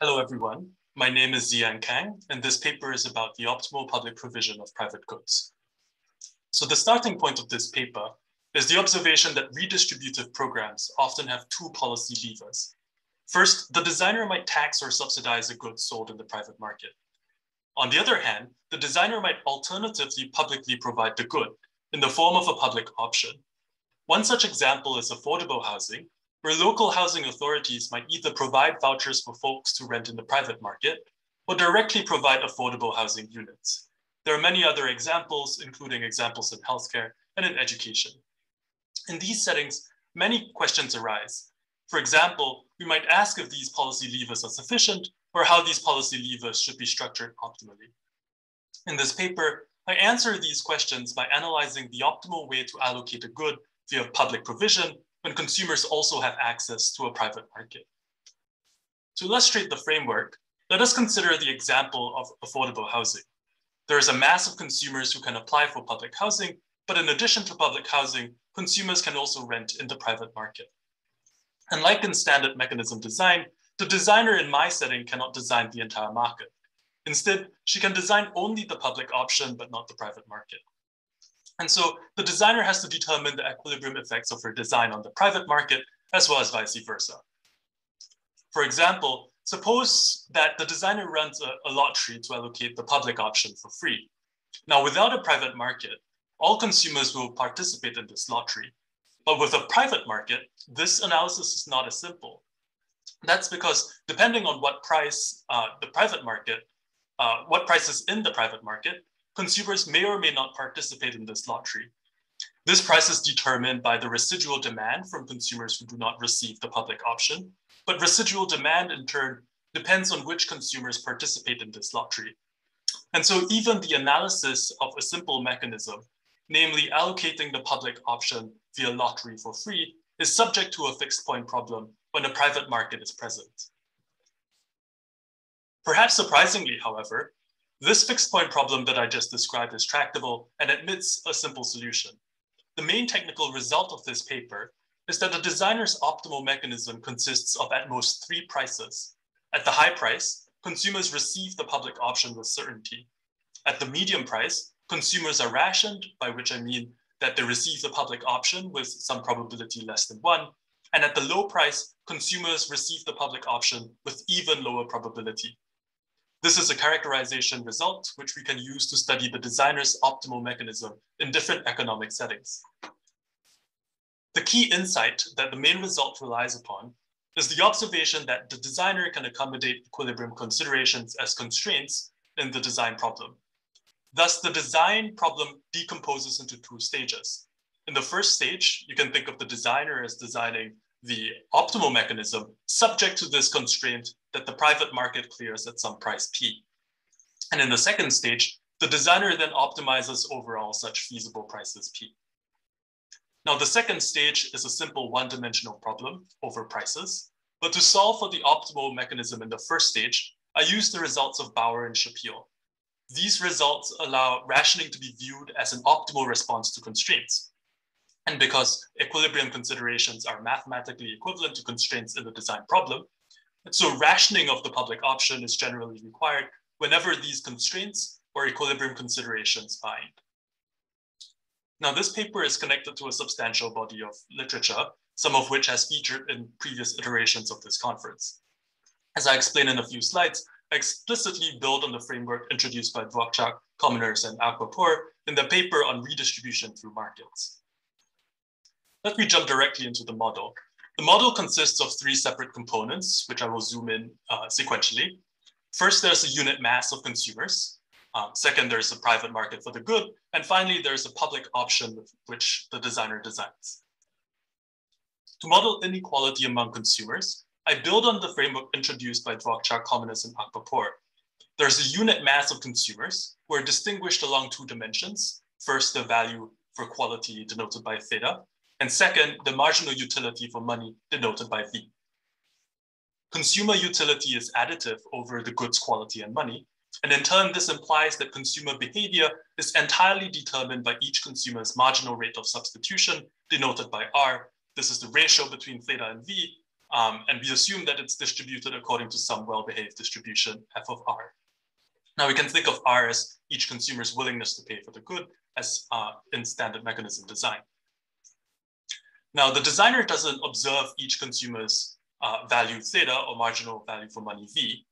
Hello, everyone. My name is Zi Yang Kang, and this paper is about the optimal public provision of private goods. So the starting point of this paper is the observation that redistributive programs often have two policy levers. First, the designer might tax or subsidize a good sold in the private market. On the other hand, the designer might alternatively publicly provide the good in the form of a public option. One such example is affordable housing, where local housing authorities might either provide vouchers for folks to rent in the private market or directly provide affordable housing units. There are many other examples, including examples in healthcare and in education. In these settings, many questions arise. For example, we might ask if these policy levers are sufficient or how these policy levers should be structured optimally. In this paper, I answer these questions by analyzing the optimal way to allocate a good via public provision when consumers also have access to a private market. To illustrate the framework, let us consider the example of affordable housing. There is a mass of consumers who can apply for public housing, but in addition to public housing, consumers can also rent in the private market. And like in standard mechanism design, the designer in my setting cannot design the entire market. Instead, she can design only the public option, but not the private market. And so the designer has to determine the equilibrium effects of her design on the private market, as well as vice versa. For example, suppose that the designer runs a, a lottery to allocate the public option for free. Now, without a private market, all consumers will participate in this lottery. But with a private market, this analysis is not as simple. That's because depending on what price uh, the private market, uh, what price is in the private market, consumers may or may not participate in this lottery. This price is determined by the residual demand from consumers who do not receive the public option, but residual demand in turn depends on which consumers participate in this lottery. And so even the analysis of a simple mechanism, namely allocating the public option via lottery for free, is subject to a fixed point problem when a private market is present. Perhaps surprisingly, however, this fixed point problem that I just described is tractable and admits a simple solution. The main technical result of this paper is that the designer's optimal mechanism consists of at most three prices. At the high price, consumers receive the public option with certainty. At the medium price, consumers are rationed, by which I mean that they receive the public option with some probability less than one. And at the low price, consumers receive the public option with even lower probability. This is a characterization result which we can use to study the designer's optimal mechanism in different economic settings. The key insight that the main result relies upon is the observation that the designer can accommodate equilibrium considerations as constraints in the design problem. Thus, the design problem decomposes into two stages. In the first stage, you can think of the designer as designing the optimal mechanism subject to this constraint that the private market clears at some price P. And in the second stage, the designer then optimizes overall such feasible prices P. Now, the second stage is a simple one-dimensional problem over prices, but to solve for the optimal mechanism in the first stage, I use the results of Bauer and Shapiro. These results allow rationing to be viewed as an optimal response to constraints. And because equilibrium considerations are mathematically equivalent to constraints in the design problem, so rationing of the public option is generally required whenever these constraints or equilibrium considerations bind. Now, this paper is connected to a substantial body of literature, some of which has featured in previous iterations of this conference. As I explain in a few slides, I explicitly build on the framework introduced by Dworczak, Kominers, and Akbarpour in the paper on redistribution through markets. Let me jump directly into the model. The model consists of three separate components, which I will zoom in uh, sequentially. First, there's a unit mass of consumers. Um, second, there's a private market for the good. And finally, there's a public option with which the designer designs. To model inequality among consumers, I build on the framework introduced by Dworczak, Kominers, and Akbarpour. There's a unit mass of consumers who are distinguished along two dimensions. First, the value for quality denoted by theta, and second, the marginal utility for money denoted by V. Consumer utility is additive over the goods quality and money. And in turn, this implies that consumer behavior is entirely determined by each consumer's marginal rate of substitution, denoted by R. This is the ratio between theta and V, Um, and we assume that it's distributed according to some well-behaved distribution, f of r. Now we can think of r as each consumer's willingness to pay for the good as uh, in standard mechanism design. Now the designer doesn't observe each consumer's uh, value theta or marginal value for money v.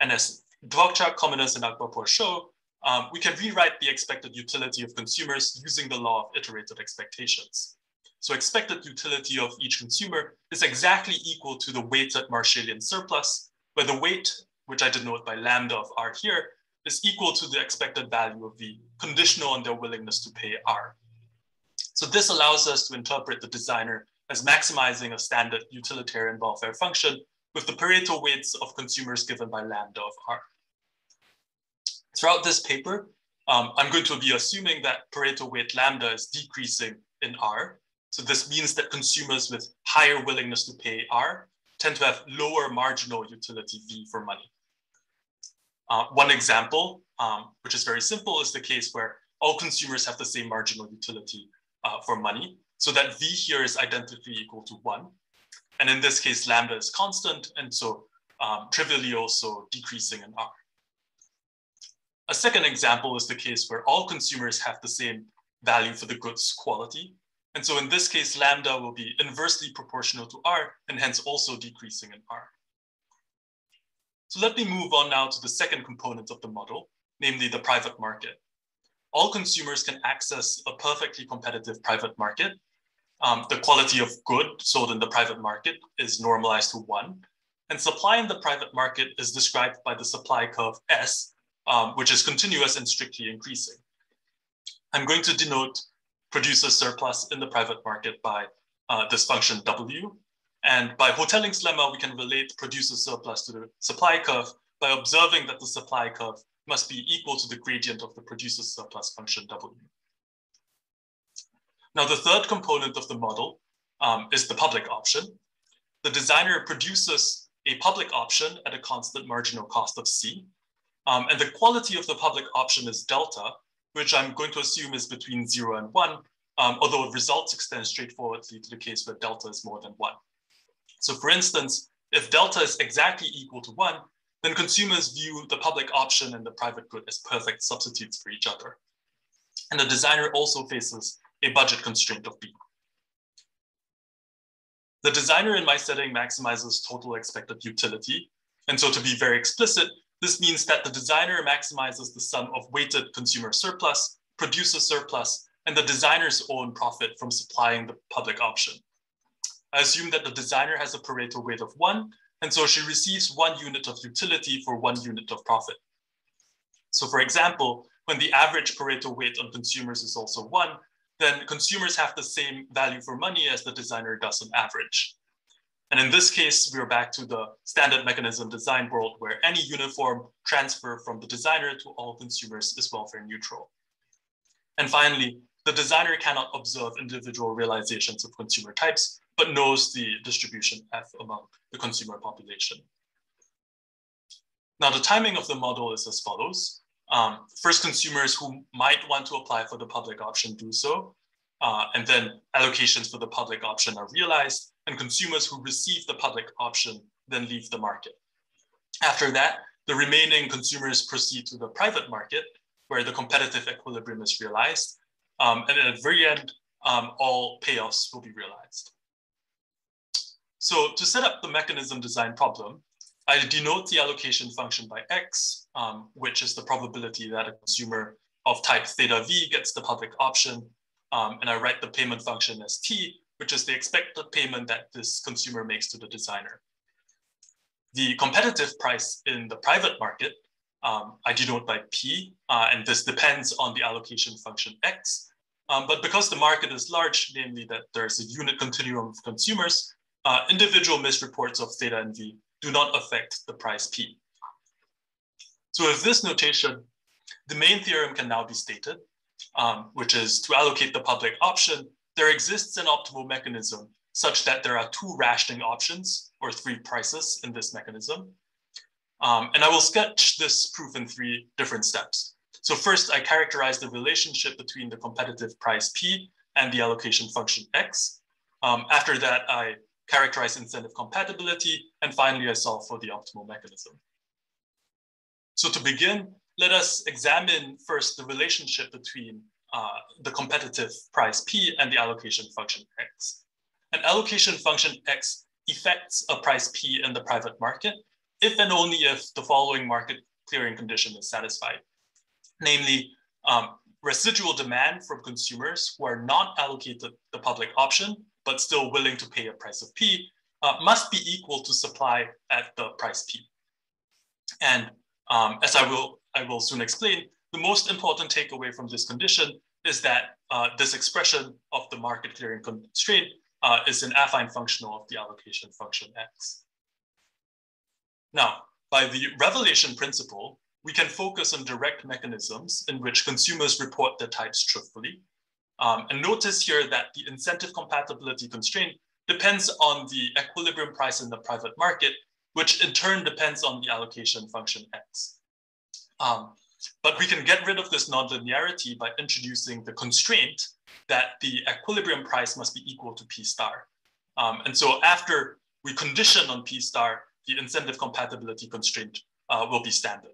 And as Dworczak, Kominers, and Akbarpour show, um, we can rewrite the expected utility of consumers using the law of iterated expectations. So expected utility of each consumer is exactly equal to the weighted Marshallian surplus, where the weight, which I denote by lambda of R here, is equal to the expected value of V, conditional on their willingness to pay R. So this allows us to interpret the designer as maximizing a standard utilitarian welfare function with the Pareto weights of consumers given by lambda of R. Throughout this paper, um, I'm going to be assuming that Pareto weight lambda is decreasing in R. So this means that consumers with higher willingness to pay R tend to have lower marginal utility V for money. Uh, one example, um, which is very simple, is the case where all consumers have the same marginal utility uh, for money. So that V here is identically equal to one. And in this case, lambda is constant, and so um, trivially also decreasing in R. A second example is the case where all consumers have the same value for the goods quality. And so in this case, lambda will be inversely proportional to R and hence also decreasing in R. So let me move on now to the second component of the model, namely the private market. All consumers can access a perfectly competitive private market. Um, the quality of good sold in the private market is normalized to one. And supply in the private market is described by the supply curve S, um, which is continuous and strictly increasing. I'm going to denote producer surplus in the private market by uh, this function W. And by Hotelling's lemma, we can relate producer surplus to the supply curve by observing that the supply curve must be equal to the gradient of the producer surplus function W. Now, the third component of the model um, is the public option. The designer produces a public option at a constant marginal cost of C, um, and the quality of the public option is delta, which I'm going to assume is between zero and one, um, although results extend straightforwardly to the case where delta is more than one. So for instance, if delta is exactly equal to one, then consumers view the public option and the private good as perfect substitutes for each other. And the designer also faces a budget constraint of B. The designer in my setting maximizes total expected utility. And so to be very explicit, this means that the designer maximizes the sum of weighted consumer surplus, producer surplus, and the designer's own profit from supplying the public option. I assume that the designer has a Pareto weight of one, and so she receives one unit of utility for one unit of profit. So for example, when the average Pareto weight on consumers is also one, then consumers have the same value for money as the designer does on average. And in this case, we're back to the standard mechanism design world where any uniform transfer from the designer to all consumers is welfare neutral. And finally, the designer cannot observe individual realizations of consumer types, but knows the distribution F among the consumer population. Now, the timing of the model is as follows. Um, first, consumers who might want to apply for the public option do so, uh, and then allocations for the public option are realized, and consumers who receive the public option then leave the market. After that, the remaining consumers proceed to the private market where the competitive equilibrium is realized. Um, and at the very end, um, all payoffs will be realized. So to set up the mechanism design problem, I denote the allocation function by x, um, which is the probability that a consumer of type theta v gets the public option. Um, and I write the payment function as t, which is the expected payment that this consumer makes to the designer. The competitive price in the private market, um, I denote by P, uh, and this depends on the allocation function X. Um, but because the market is large, namely that there's a unit continuum of consumers, uh, individual misreports of theta and V do not affect the price P. So with this notation, the main theorem can now be stated, um, which is to allocate the public option, there exists an optimal mechanism such that there are two rationing options or three prices in this mechanism. Um, and I will sketch this proof in three different steps. So first, I characterize the relationship between the competitive price P and the allocation function X. Um, after that, I characterize incentive compatibility, and finally, I solve for the optimal mechanism. So to begin, let us examine first the relationship between uh, the competitive price P and the allocation function X. An allocation function X affects a price P in the private market if and only if the following market clearing condition is satisfied. Namely, um, residual demand from consumers who are not allocated the public option, but still willing to pay a price of P, uh, must be equal to supply at the price P. And um, as I will, I will soon explain, the most important takeaway from this condition is that uh, this expression of the market clearing constraint uh, is an affine functional of the allocation function X. Now, by the revelation principle, we can focus on direct mechanisms in which consumers report their types truthfully. Um, and notice here that the incentive compatibility constraint depends on the equilibrium price in the private market, which in turn depends on the allocation function X. Um, but we can get rid of this nonlinearity by introducing the constraint that the equilibrium price must be equal to P star. Um, and so after we condition on P star, the incentive compatibility constraint uh, will be standard.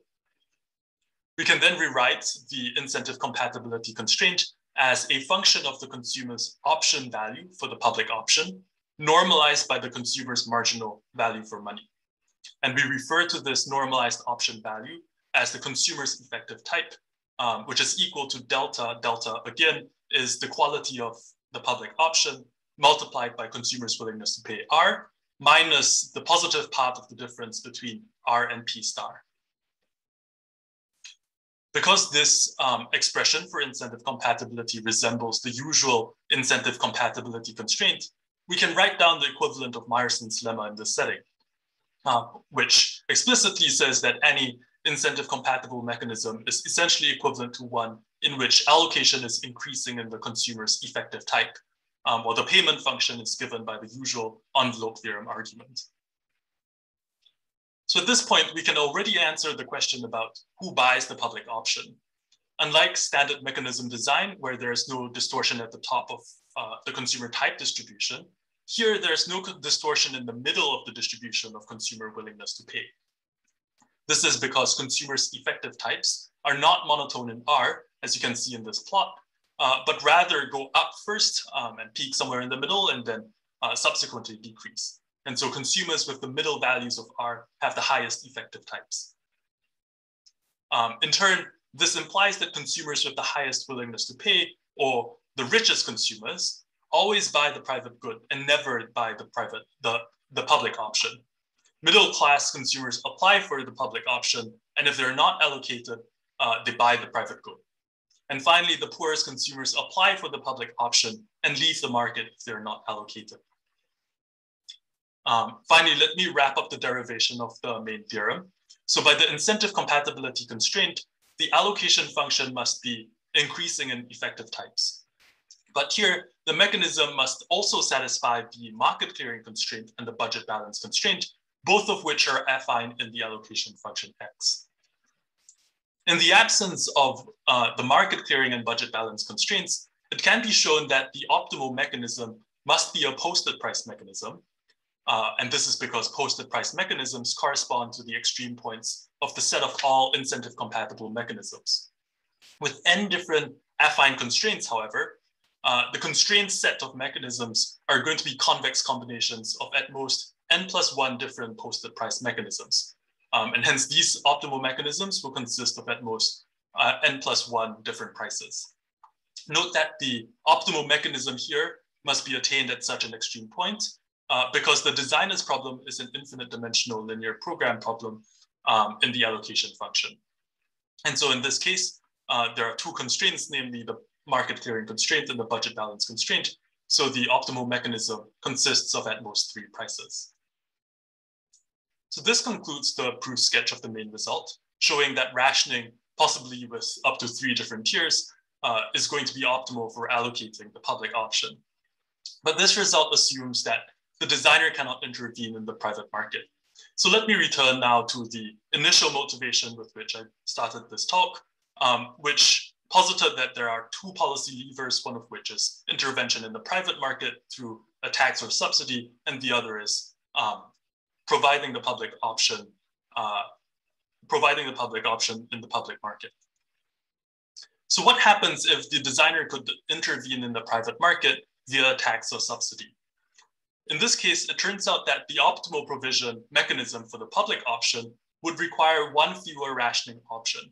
We can then rewrite the incentive compatibility constraint as a function of the consumer's option value for the public option, normalized by the consumer's marginal value for money. And we refer to this normalized option value as the consumer's effective type, um, which is equal to delta. Delta, again, is the quality of the public option multiplied by consumers' willingness to pay R, minus the positive part of the difference between R and P star. Because this um, expression for incentive compatibility resembles the usual incentive compatibility constraint, we can write down the equivalent of Myerson's lemma in this setting, uh, which explicitly says that any incentive compatible mechanism is essentially equivalent to one in which allocation is increasing in the consumer's effective type, um, while the payment function is given by the usual envelope theorem argument. So at this point, we can already answer the question about who buys the public option. Unlike standard mechanism design, where there's no distortion at the top of uh, the consumer type distribution, here there's no distortion in the middle of the distribution of consumer willingness to pay. This is because consumers' effective types are not monotone in R, as you can see in this plot, uh, but rather go up first um, and peak somewhere in the middle and then uh, subsequently decrease. And so consumers with the middle values of R have the highest effective types. Um, in turn, this implies that consumers with the highest willingness to pay, or the richest consumers, always buy the private good and never buy the private, the, the public option. Middle class consumers apply for the public option, and if they're not allocated, uh, they buy the private good. And finally, the poorest consumers apply for the public option and leave the market if they're not allocated. Um, finally, let me wrap up the derivation of the main theorem. So by the incentive compatibility constraint, the allocation function must be increasing in effective types. But here, the mechanism must also satisfy the market clearing constraint and the budget balance constraint, both of which are affine in the allocation function X. In the absence of uh, the market clearing and budget balance constraints, it can be shown that the optimal mechanism must be a posted price mechanism, uh, and this is because posted price mechanisms correspond to the extreme points of the set of all incentive compatible mechanisms. With n different affine constraints, however, uh, the constrained set of mechanisms are going to be convex combinations of at most n plus one different posted price mechanisms. Um, and hence these optimal mechanisms will consist of at most uh, n plus one different prices. Note that the optimal mechanism here must be attained at such an extreme point uh, because the designer's problem is an infinite dimensional linear program problem um, in the allocation function. And so in this case, uh, there are two constraints, namely the market clearing constraint and the budget balance constraint. So the optimal mechanism consists of at most three prices. So this concludes the proof sketch of the main result, showing that rationing, possibly with up to three different tiers, uh, is going to be optimal for allocating the public option. But this result assumes that the designer cannot intervene in the private market. So let me return now to the initial motivation with which I started this talk, um, which posited that there are two policy levers, one of which is intervention in the private market through a tax or subsidy, and the other is um, providing the public option, uh, providing the public option in the public market. So what happens if the designer could intervene in the private market via tax or subsidy? In this case, it turns out that the optimal provision mechanism for the public option would require one fewer rationing option.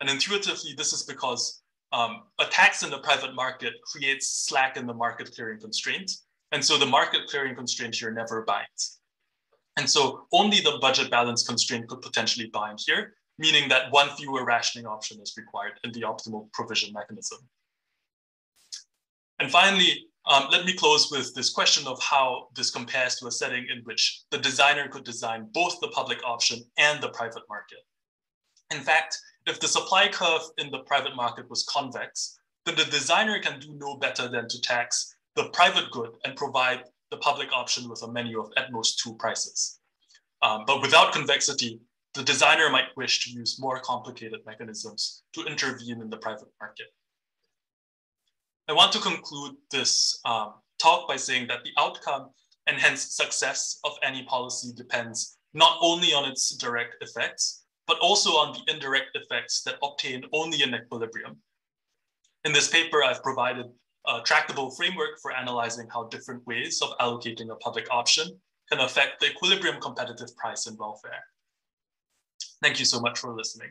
And intuitively, this is because um, a tax in the private market creates slack in the market clearing constraint. And so the market clearing constraint here never binds. And so only the budget balance constraint could potentially bind here, meaning that one fewer rationing option is required in the optimal provision mechanism. And finally, um, let me close with this question of how this compares to a setting in which the designer could design both the public option and the private market. In fact, if the supply curve in the private market was convex, then the designer can do no better than to tax the private good and provide the public option with a menu of at most two prices. Um, but without convexity, the designer might wish to use more complicated mechanisms to intervene in the private market. I want to conclude this um, talk by saying that the outcome and hence success of any policy depends not only on its direct effects, but also on the indirect effects that obtain only in equilibrium. In this paper, I've provided a tractable framework for analyzing how different ways of allocating a public option can affect the equilibrium competitive price and welfare. Thank you so much for listening.